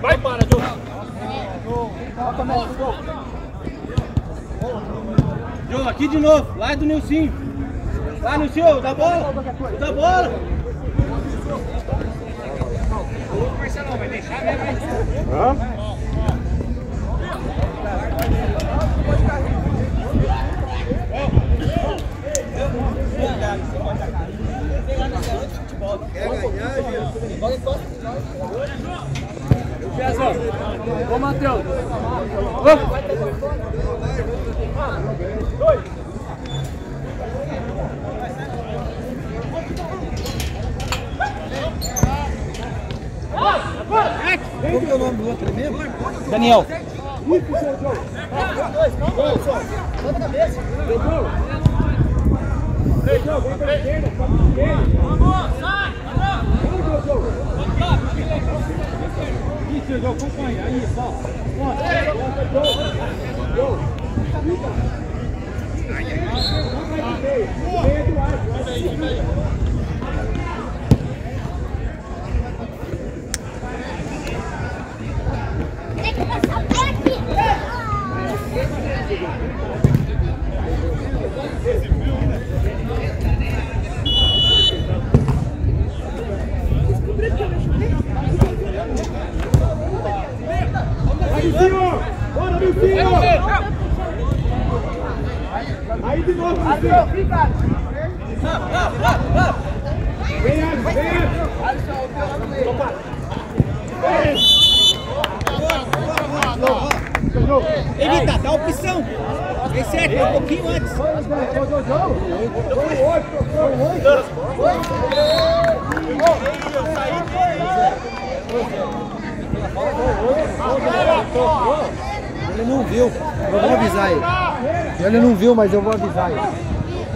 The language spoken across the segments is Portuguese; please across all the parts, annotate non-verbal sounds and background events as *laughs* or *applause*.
Vai, para, Jô. Jô, aqui de novo, lá do Nilcinho. Lá, Nilcinho, dá bola. Dá bola. Marcelão, vai deixar mesmo, Hã? Quer ganhar, Piazão. Ô, Matheus. Dois. Qual que é o nome do outro mesmo? Daniel. Levanta a cabeça. Vamos, sai! Isso, eu acompanho. Aí, só. Tem que passar por aqui. Vai, Lucinho! Bora, Lucinho! Aí de novo, Lucinho! Vem, Alisson, vem, Alisson! Evita, dá opção. Esse é um pouquinho antes. Ele não viu. Eu vou avisar ele. Ele não viu, mas eu vou avisar ele.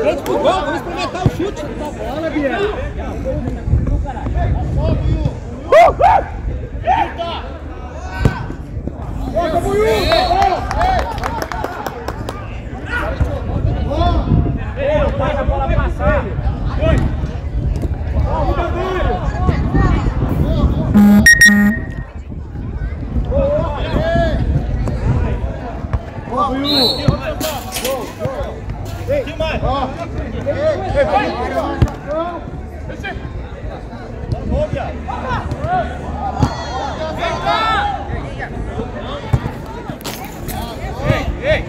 Frente vamos experimentar o chute da bola, Biel. Bota, Buiú! Faz a bola passar. Ajuda dele! Boa, Buiú! Ei, mais! Ó! Ei, vai! Vamos, viado! Ei, ei!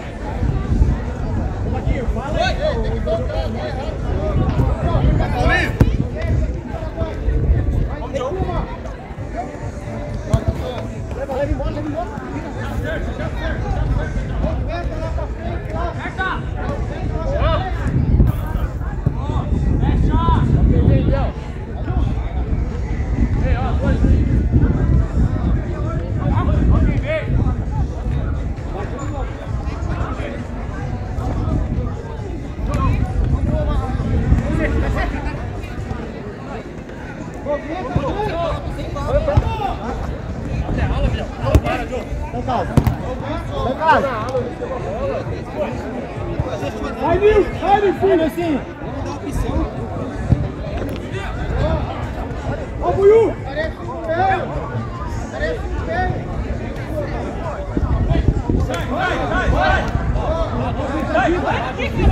Vai, Nil! Vai, meu filho, assim! Ó, Buiú! Vai! Fez a falta dele. O que é isso? Puxa, Jojo, puxa, puxa,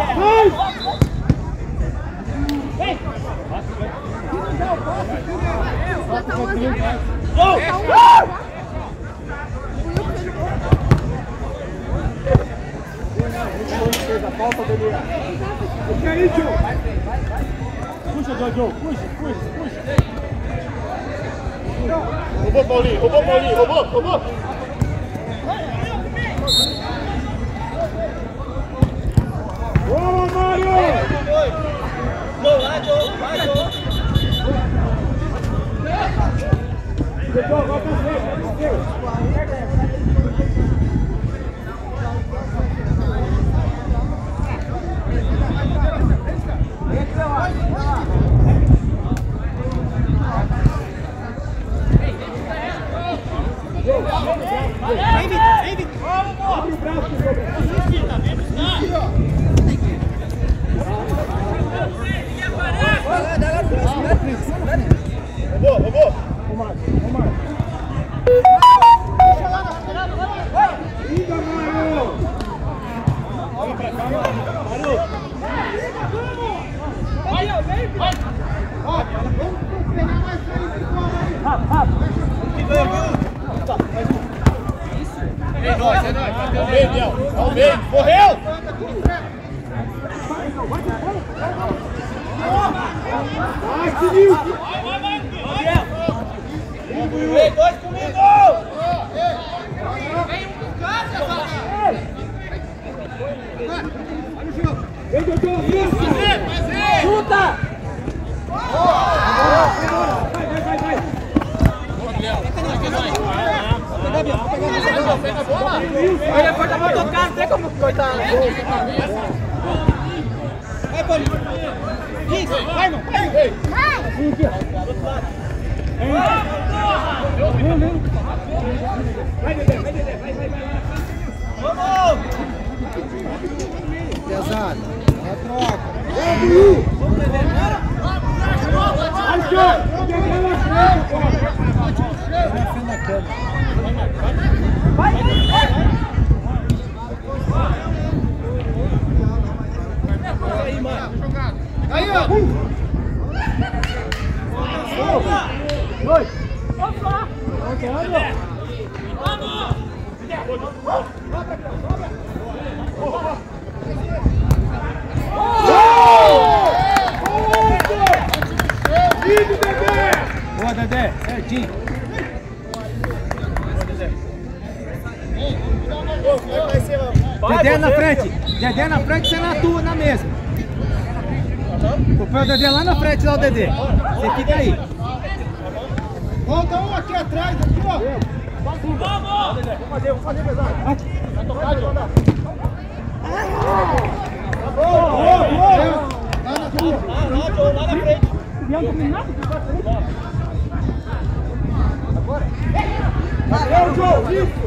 puxa. Roubou, Paulinho, roubou, Paulinho, roubou, roubou. Frente, vai pra frente. Abre o braço, nóis, é nóis. Ao meio, Biel. Ao meio. Correu! Vai, Sininho! Vem, dois comigo! Vem, Dodô! Isso! Chuta! Vai, vai, vai, vai! Ele foi tomar tocado, não tem como cortar. Vai, Paulinho. Isso, vai, irmão. Vai. Vai! Vai, Dedé, vai, Dedé, vai, vai, vai! Vamos! Pesado. É troca. Vai, Jô! Dedé na frente, cara! Vai na frente da câmera. Aí, ó! Dois! Lindo, Dedé! Boa, Dedé. Certinho. Dedé na frente. Dedé na frente, você na tua, na mesma. Põe o Dedé lá na frente, lá o Dedé. Você fica aí. Volta um aqui atrás, aqui, ó! Vamos! Vamos fazer, vamos fazer pesado! Vai tocar, Jô! Boa, boa, boa! Lá na tua! Lá, na frente. Valeu, Jô! Isso!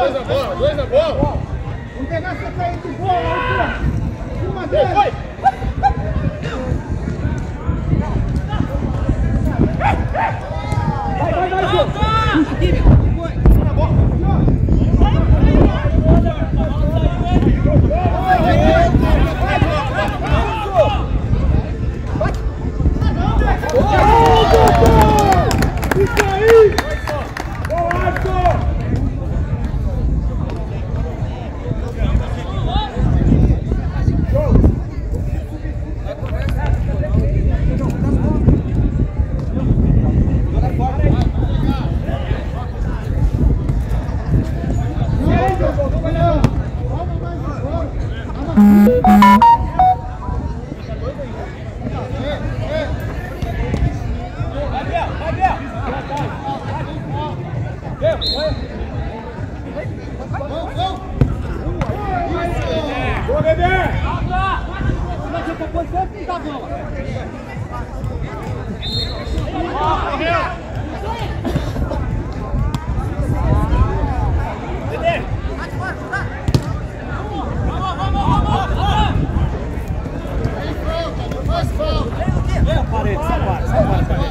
Dois a bola, dois a bola! Vamos pegar essa cair de bola! Uma vez! Vai! Parede, separa, separa,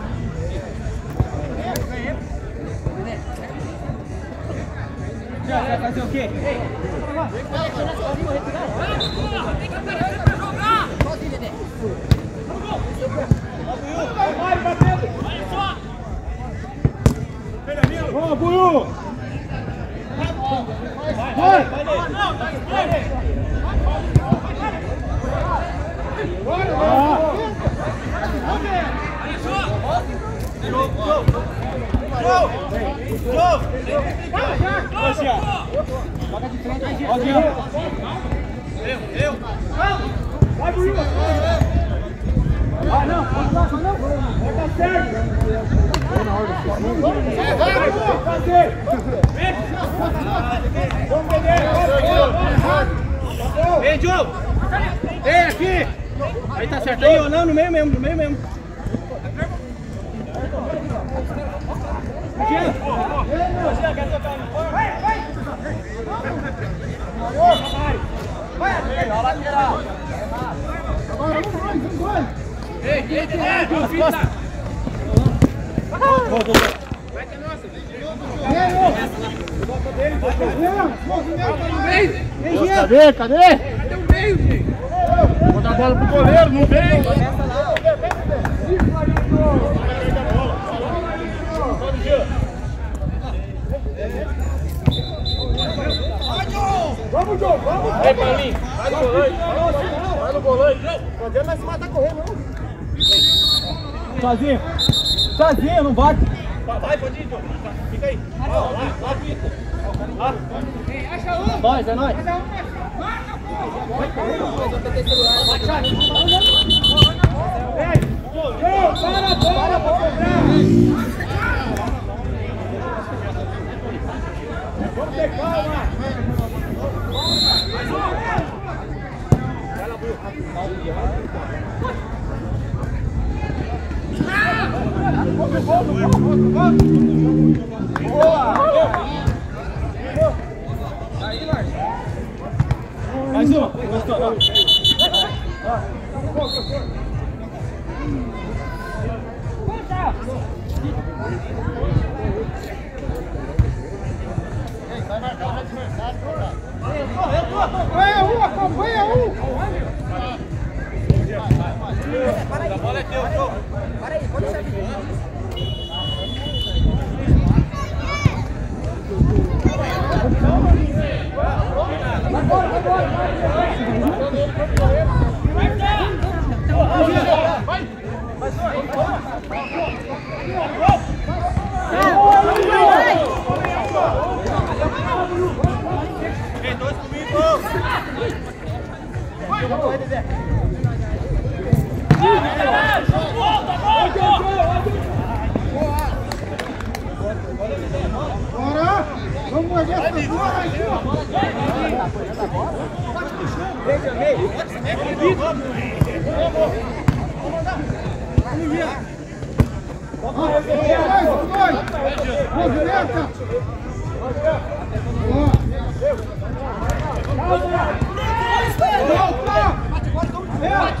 Dois aqui. Lateral. Feliz, Mário, tá pro lado. É, a lateral. Eu, eu, Tá bom, tá bom. Vem esquerda, show. Aí vem o Buiu. Vai fazer o quê? Vai, batendo. Vamos, Buiu. Vai. Eu, eu. Vai, Buiu. Vai, não. Vai. Vai, não. Vai, tá certo. Vai, Buiu. Fazer. Vamos, Dedé. Vai, vai. Ei, Diogo! Ei, aqui! Aí tá certo aí ou não? No meio mesmo, no meio mesmo. Aqui, ó. Agora, vamos, vamos, vamos. Ei, ei, Dedé! Confita! Cadê? Cadê? Cadê o meio, gente? Vou dar a bola pro goleiro, não vem. Vamos, João, vamos. Aí, Paulinho, vai no volante. Vai no volante. Não mais se matar correndo, não. Sozinho. Sozinho, não bate. Vai, pode ir, Diogo. Fica aí. Ó, lá, lá, Vitor. Lá. Nós, é nós. João, para pra cobrar. Vamos ter calma. Mais uma. Gostou? Acompanha um, acompanha um. Bora. Vamos erguer essa bola aqui, ó. Vai, vai, vai. Movimenta. Volta. Volta, Calma.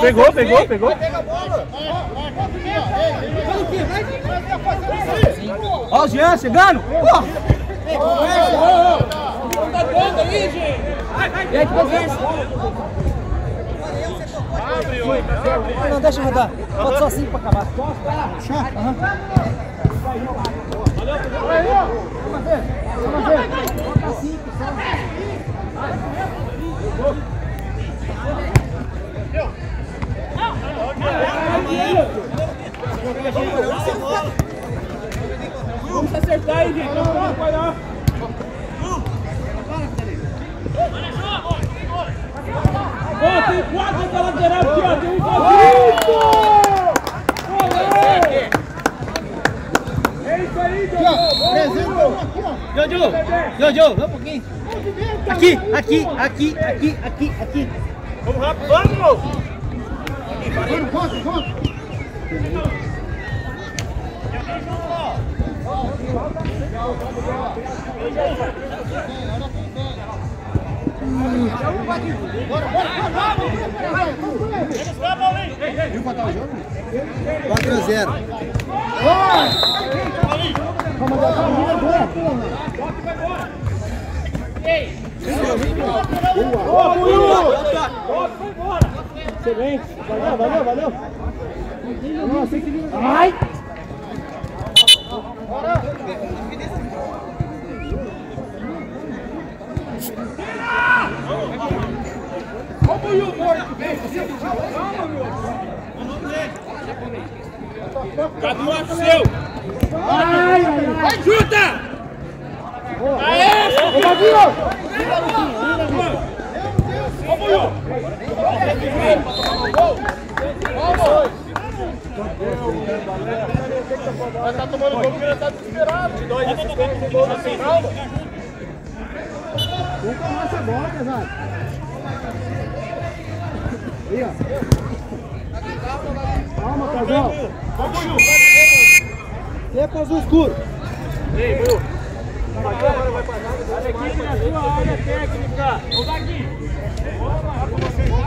Pegou, pegou, pegou. Ó o Jean chegando. Ó. E aí, que coisa é essa? Não, deixa eu rodar. Bota só assim pra acabar. Aham. Vamos acertar aí, gente. Vamos vai lá. Ó, tem quatro da lateral aqui, ó. Tem um vazio. É isso aí, Jojo. Jojo, Jojo, vamos um pouquinho. Aqui, aqui, aqui, aqui, aqui, aqui. Vamos rápido, vamos! Vamos, vamos, vamos. Bora, bora, bora, bora, Viu quanto tá o jogo? 4 a 0. Vamos dar uma vida boa, porra. Boa, Buiu! Excelente! Valeu, valeu, valeu! Ai! Ó o Buiu morto! Calma, meu! Cadu, acho seu! Ai, ai, ai. Vai, Juta! Aê! Gabriel! Ó o Buiu! Mas tá tomando gol porque ele tá desesperado. De dois assistentes e gol. Vamos tomar essa bola, pesado. Aí, ó. Calma, casal. Ó o Buiu! Sempre azul escuro. Ei, Buiu! Olha equipe na sua área técnica! Ô, Zaguinho!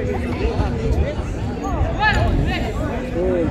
Não sabe, Caneta? Ô,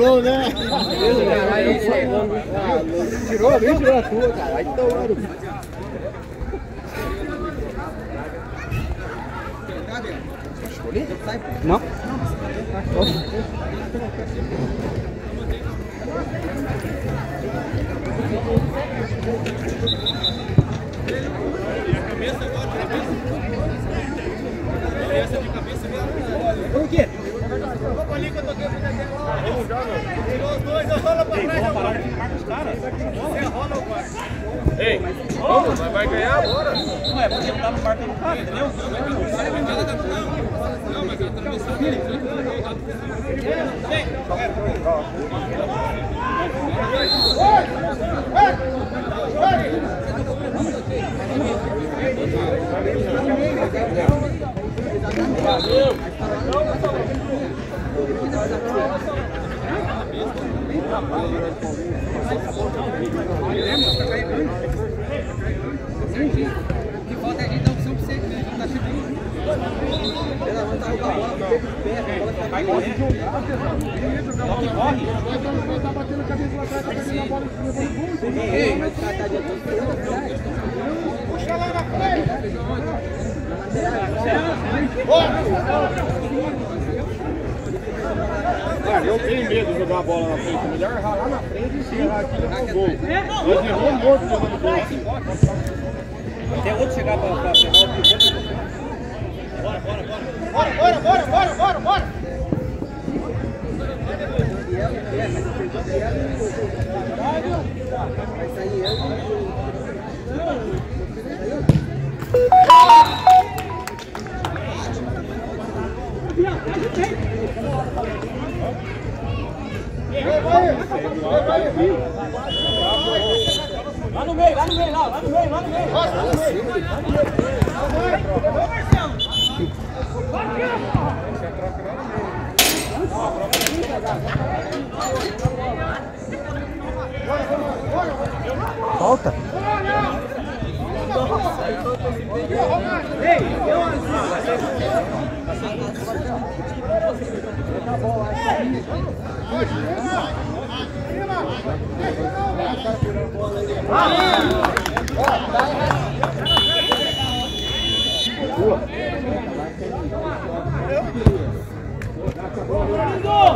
gol, né? Falta. Pula. Pula.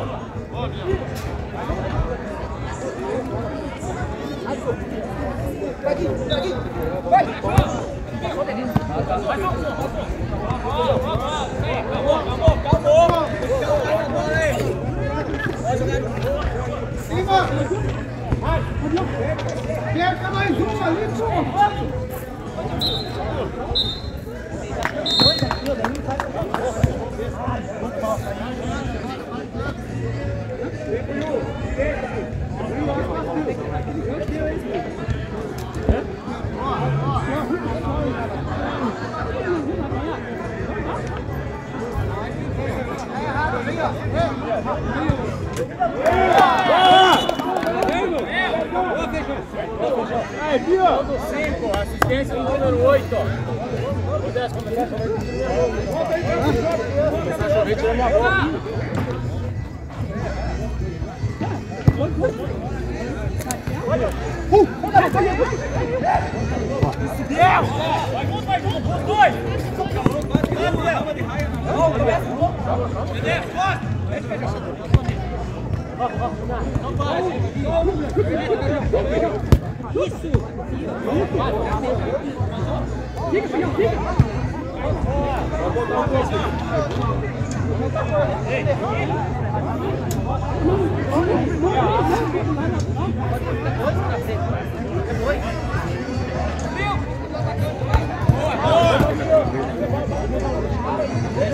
Cima! Perca mais uma ali, pô! Aí, 5, assistência do número 8. Pudesse começar a chover. Começar a chover, tiramos a bola. Vai junto, vai junto, os dois!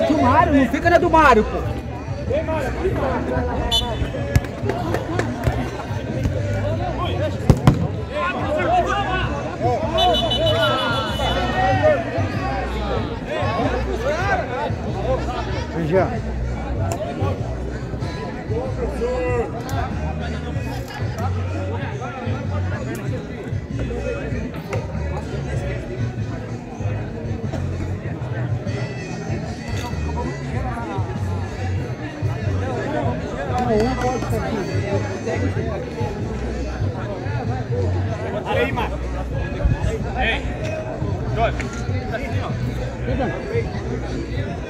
Do Mário, não fica na do Mário, pô. Já. Olha aí, Marcos. Ei, Jorge. Não sei, isso. Olha, Jean! Marcelo. Vamos, vamos,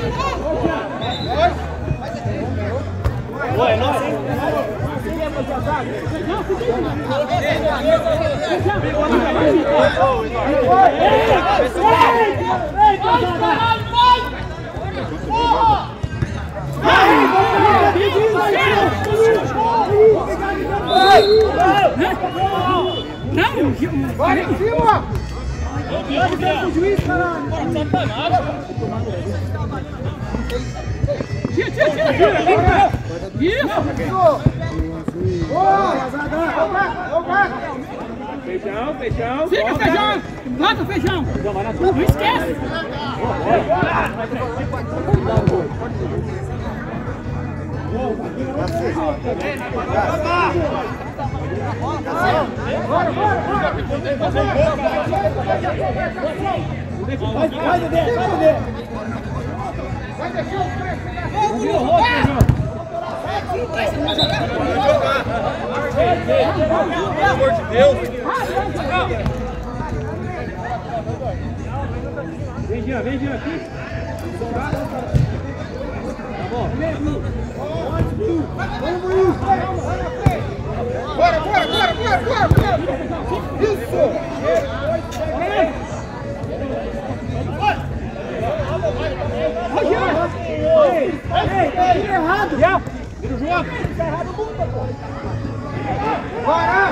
É nosso, hein? Vai em cima! Vai do juiz, caralho! Tira, tira, tira, tira! Isso! Feijão, feijão. Fica, feijão! Bota, feijão! Não esquece! Vai, vai, Dedé! Vai, Dedé! Vai deixar os três! Pelo amor de Deus. Vem, Jean, vem, Jean, aqui. Bora, bora, bora, bora, bora, bora! Isso! Ei, ei, errado! Vira o jogo. Bora!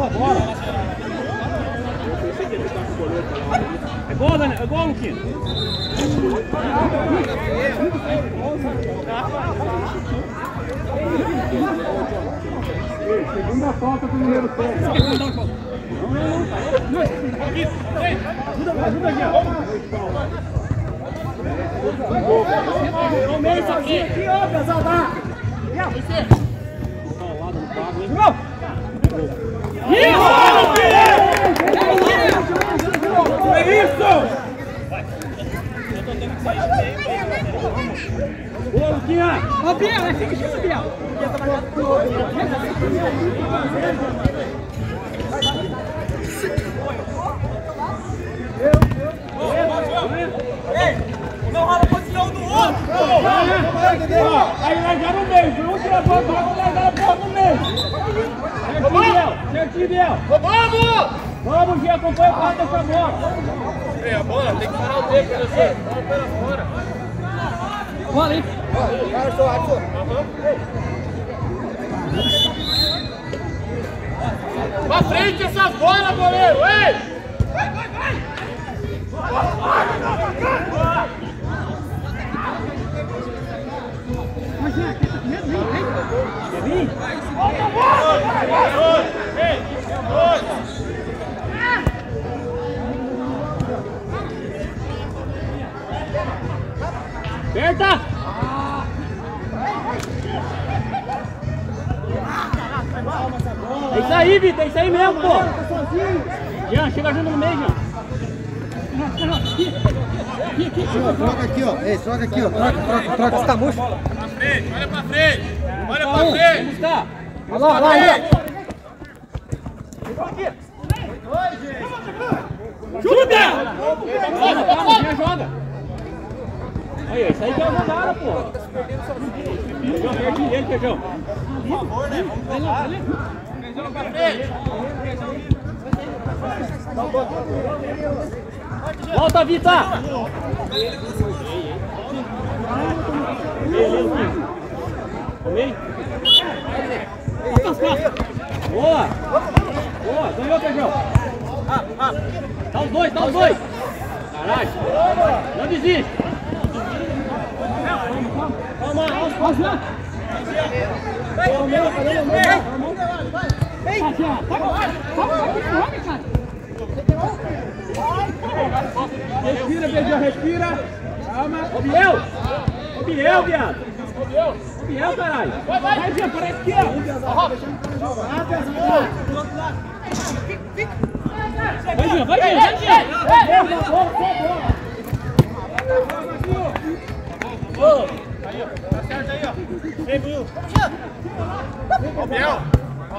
Boa bola. É gol, Daniel. É gol, Luquinho. Segunda falta do primeiro tempo. Ajuda, ajuda aqui, ó. Começa aqui, aqui, ó, pesada. Gol! Isso! É isso! Boa, Luquinha! Ó, Biel, é assim que chama, Biel. Não rola a posição do outro! Aí largar no meio, viu? Um travou a bola, largar a bola no meio. Certinho, Biel. Certinho, Biel. Vamos! Vamos, Gê, acompanha o quadro dessa bola. Ei, a bola tem que parar o tempo, Alessandro. Bola pela fora. Bola, hein? Alisson, Alisson. Pra frente essas bolas, goleiro! Ei! Quer Aperta! É isso aí, Vitor, é isso aí mesmo, pô! Jean, chega junto no meio, Jean. Troca aqui, ó. Ei, troca aqui, ó. Troca, troca, troca. Você tá murcho? Pra frente, olha pra frente! Olha pra frente! vamos buscar. Olha lá, olha lá. Chuta! Joga. Aí, isso aí que é a jogada, pô. Feijão, pertinho dele, feijão. Volta, Vita! Beleza, Comei? Boa! Boa, ganhou, feijão. Dá os dois, dá os dois. Caralho. Não desiste. Calma, calma, calma. Respira, Beijão, respira. Calma. Ô, Biel. Ô, Biel, viado. Ô, Biel, caralho. Vai, vai. Jean, para aqui, ó. Vai, Jean, vai, Jean, vai, Jean. Boa, boa, boa, boa. Biel!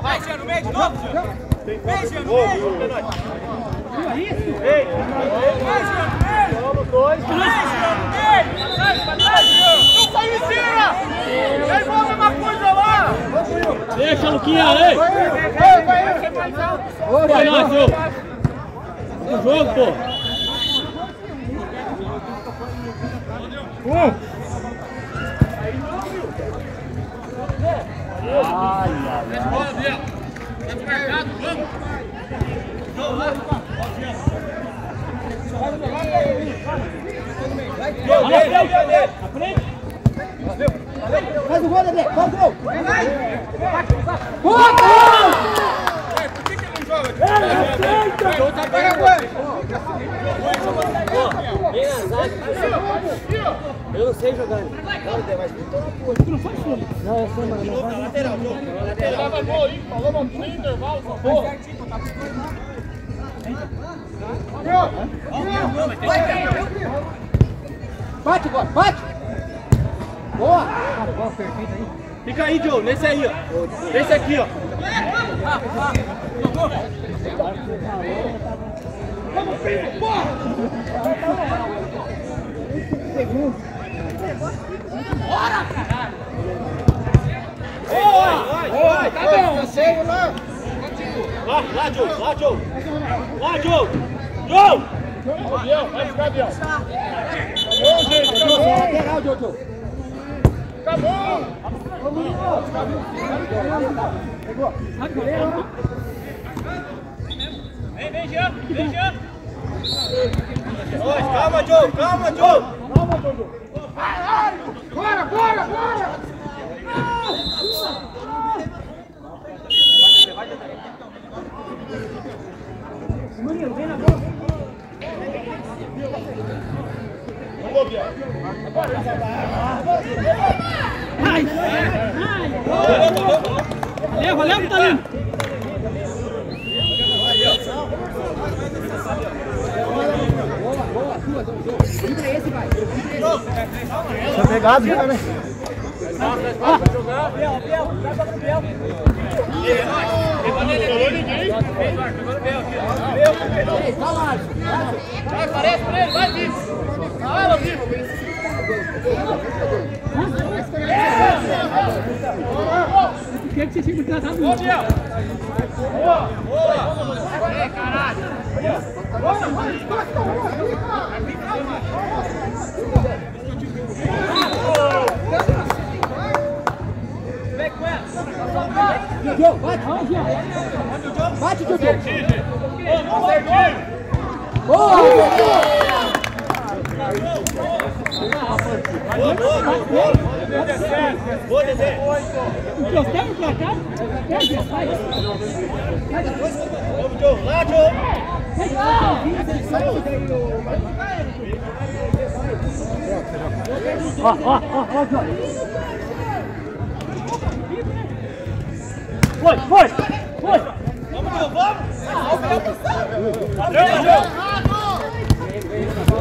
Vai, Jean, no meio de novo, Jean! Vem, Jean, no meio! Vai, Jean, no meio! Vai, Jean, no meio! Vai, pra trás, Jean! Não sai em cima! Aí vamos a mesma coisa lá! Deixa, Luquinha, ei. Vai, vai, vai! Vai, Márcio. O jogo, pô. Bola, Biel! Tá desmarcado, vamos! Lá na frente. Na frente. Faz o gol, Dedé. Faz o gol. Ei, por que ele não joga? Tá pegando. Eu não sei jogar. Leva gol aí, falou no no intervalo, essa porra! Bate agora, bate. Boa! Fica aí, Joe, nesse aí, ó. Nesse aqui, ó. Boa, tá bom. Chega lá! Lá, lá, Joe, lá, Joe. Lá, Joe. Joe! Biel, vai Biel. Acabou, gente. Lateral, Jojo. Acabou. Vem, vem, Jean. Vem, Jean. Dois, calma, Joe, calma, Joe. Bora, bora, bora! Biel. Leva, leva, Talino. Tá pegado já, né? Vai, parece pra ele, vai, Vivo. Por que que você tinha me tratado Ô, isso? Boa, boa. Ei, caralho. Vem com ela. Jojo, bate, bate, bate, Jojo. Ô, Serginho. Boa, Jojo. Boa, Dedé. Encostamos pra cá? Perde, sai. Vamos, Joe. Lá, Joe. Ó, ó, ó, ó, Jojo. Foi, foi, foi. Vamos, Joe, vamos.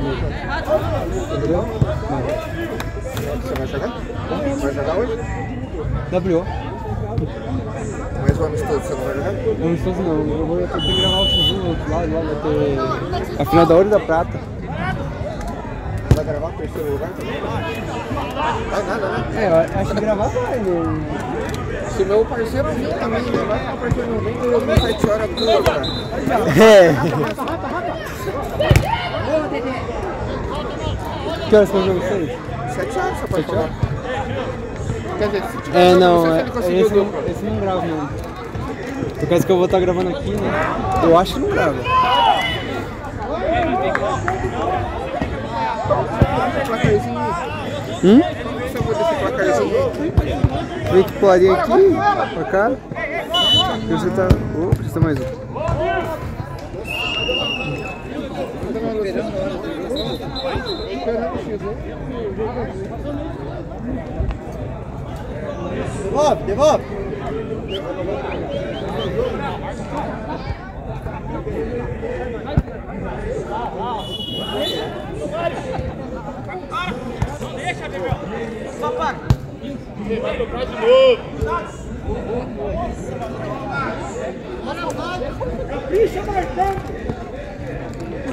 Mesmo. Você vai jogar? Vai jogar hoje? W. Mas o amistoso você não vai jogar? Não não, eu vou ter que gravar o X1 do outro lado, lá vai ter a final da Ouro e da Prata. Vai gravar o terceiro lugar também? Vai nada, né? É, eu acho que gravar vai, né? Se o meu parceiro viu também, né? Vai pra partir do momento eu vou 7 horas pro jogar. É. Que horas que eu jogo vocês? 7 horas você pode jogar. Quer dizer, se tiver É, não, é, conseguiu esse, não, esse não grava não. Por causa que eu vou estar gravando aqui, né? Eu acho que não grava. Hum? Vem que pularia aqui, pra cá. Você tá. Oh, precisa mais um. Devolve, devolve. Não deixa, Bebel. Só para. Vai tocar de novo. Não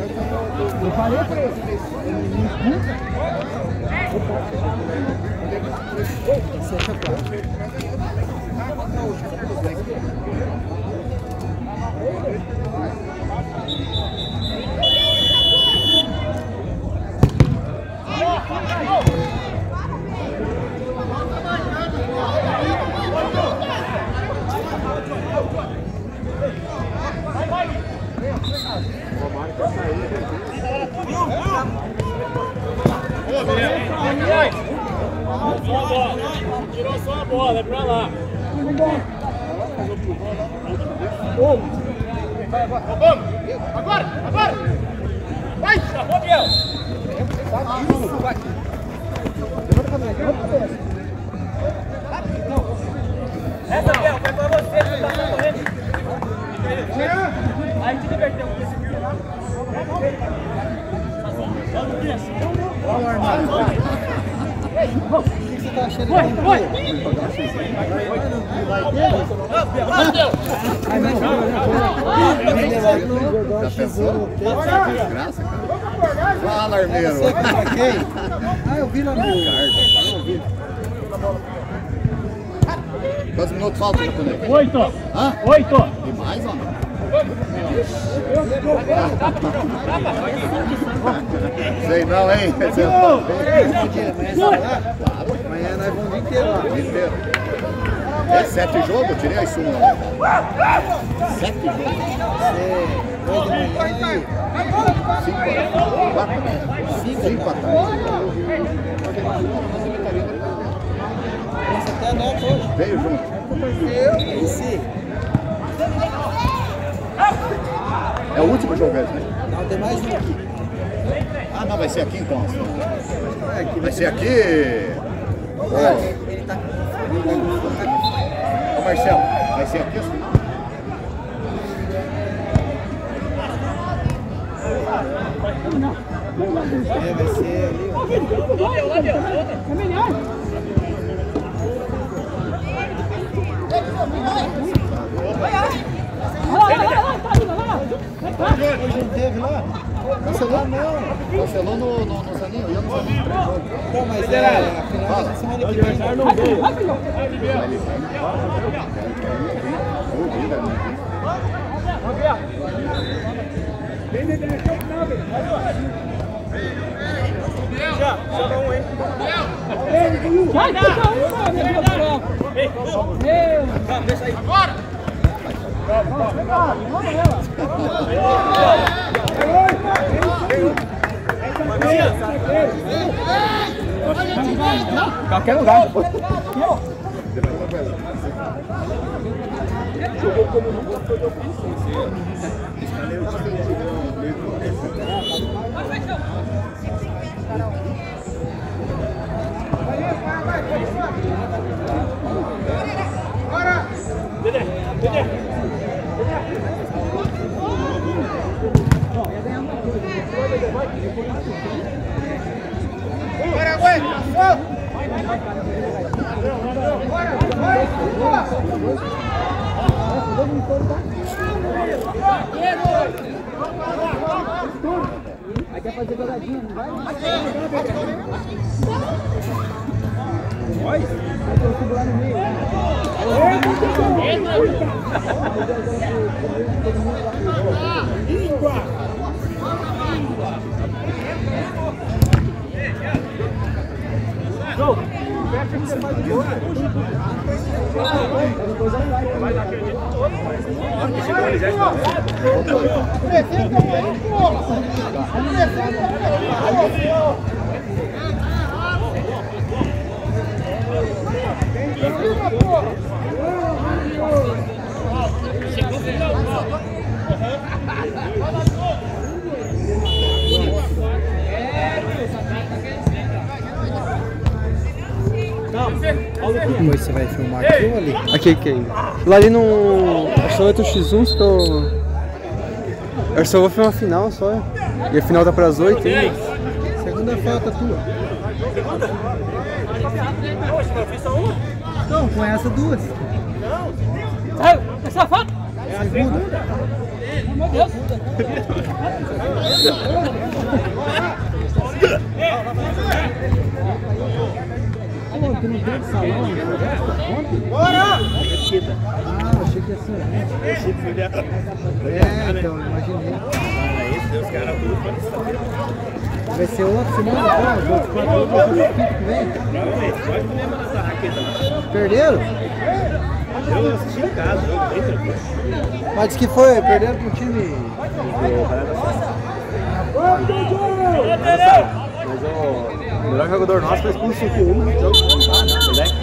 Eu falei pra ele. Só a bola. Tirou só a bola, é pra lá. Agora, agora! Vai! Chamou, Biel. Essa, Biel, foi pra você, você tá correndo. Aí te diverteu Fala, Armeiro. Ah, eu vi lá no... Quantos minutos faltam, japonês? Oito. Hã? Oito. E mais, ó. Sei não, hein? Amanhã nós vamos o dia inteiro lá. Inteiro. É sete jogos? Eu tirei as súmulas. Sete jogos. E... Cinco. Quatro. Cinco à tarde. Pensa até a nota É o último jogo né? Não, tem mais um. Ah, não, vai ser aqui então. É, Vai ser aqui. Ô, Ele tá... ô Marcelo, vai ser aqui assim? É, vai ser ali, ó. Hoje não teve lá? Cancelou? não. Cancelou no, no, no Zaninho, eu não sabia. Não, mas é a final da semana que vem. Qualquer lugar. Aí quer fazer jogadinha, não vai? Vai ter que segurar no meio. Não, olha aqui. Depois você vai filmar aqui ou ali? Aqui, aqui. Lá ali no. Acho que 8x1, se tô. Eu só vou filmar a final só. E a final tá pras 8 hein? Segunda falta tua. Não, com essa duas. Essa falta? Segunda. Meu Deus. *laughs* Tu não tem de salão? Bora! Ah, achei que ia ser. É, então, imaginei. Vai ser outro semana, pô? Os outros quatro outros vão ser que vem. Perderam? Eu assisti em casa, eu bem tranquilo. Mas que foi, perderam pro time. Mas o melhor jogador nosso foi expulso com um no jogo. Moleque.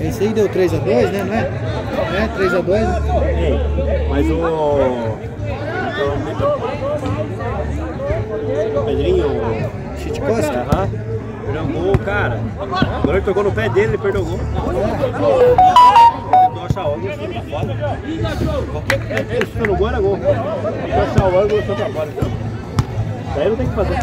Esse aí deu 3x2, né? Não é? É, 3x2. Ei, mas o. O Pedrinho. Chute Costa? Aham. Perdeu um gol, cara. Agora ele tocou no pé dele, ele perdeu o gol. Achar o pra fora. Qualquer que no gol era gol. Achar o ângulo, chutou pra fora. Daí não tem o que fazer.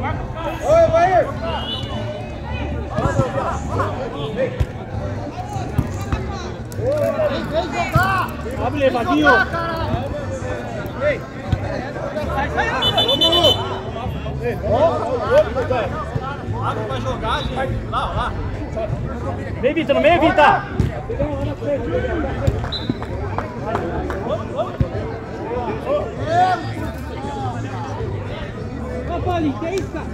Cá. Ó, vai pra cá. Abre, Levadinho. Vem, Vitor, no meio, Vitor. Ô, Paulinho, que isso, cara?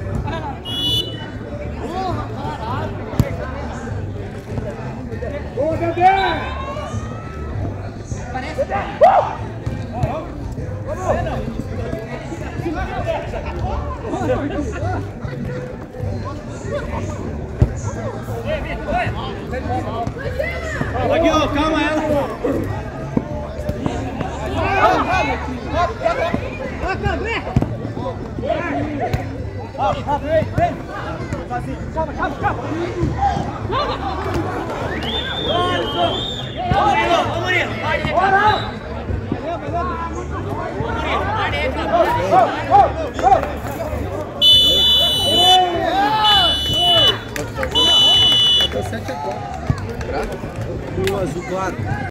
Boa, Dedé! Aqui, ó, calma ela. Até 7 a 4. O azul claro.